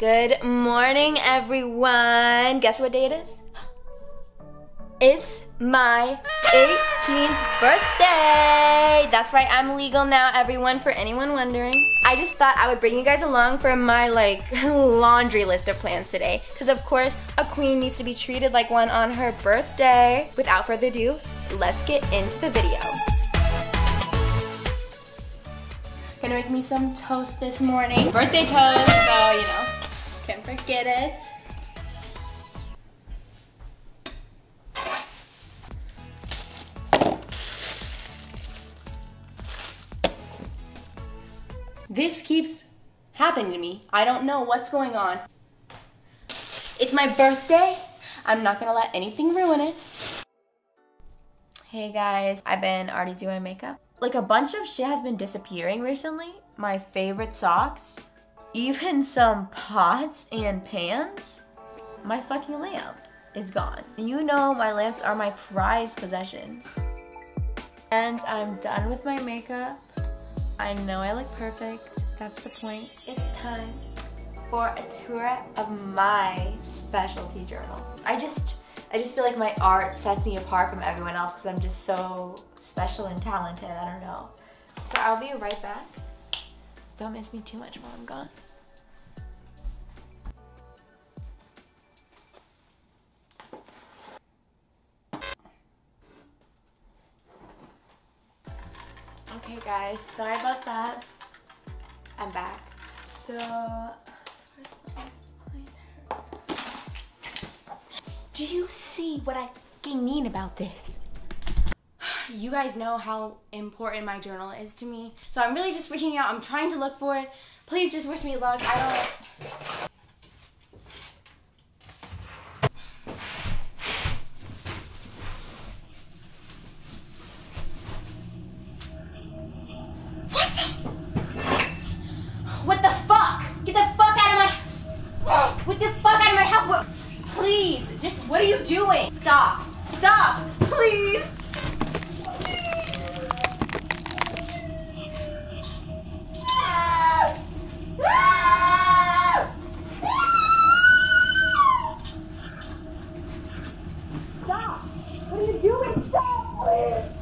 Good morning, everyone. Guess what day it is? It's my 18th birthday. That's right, I'm legal now, everyone, for anyone wondering. I just thought I would bring you guys along for my like laundry list of plans today. Because of course, a queen needs to be treated like one on her birthday. Without further ado, let's get into the video. Gonna make me some toast this morning. Birthday toast, so you know, can't it. This keeps happening to me. I don't know what's going on. It's my birthday. I'm not gonna let anything ruin it. Hey guys, I've been already doing makeup. Like a bunch of shit has been disappearing recently. My favorite socks, even some pots and pans. My fucking lamp is gone. You know my lamps are my prized possessions. And I'm done with my makeup. I know I look perfect. That's the point. It's time for a tour of my specialty journal. I just I just feel like my art sets me apart from everyone else because I'm just so special and talented. I don't know. So I'll be right back. Don't miss me too much while I'm gone. Okay guys, sorry about that. I'm back. So, do you see what I mean about this? You guys know how important my journal is to me. So I'm really just freaking out. I'm trying to look for it. Please just wish me luck. I don't... What What the fuck? Get the fuck out of my... What the fuck out of my house? What... Please, just what are you doing? Stop. Stop. Please. Stop! What are you doing? Stop, please!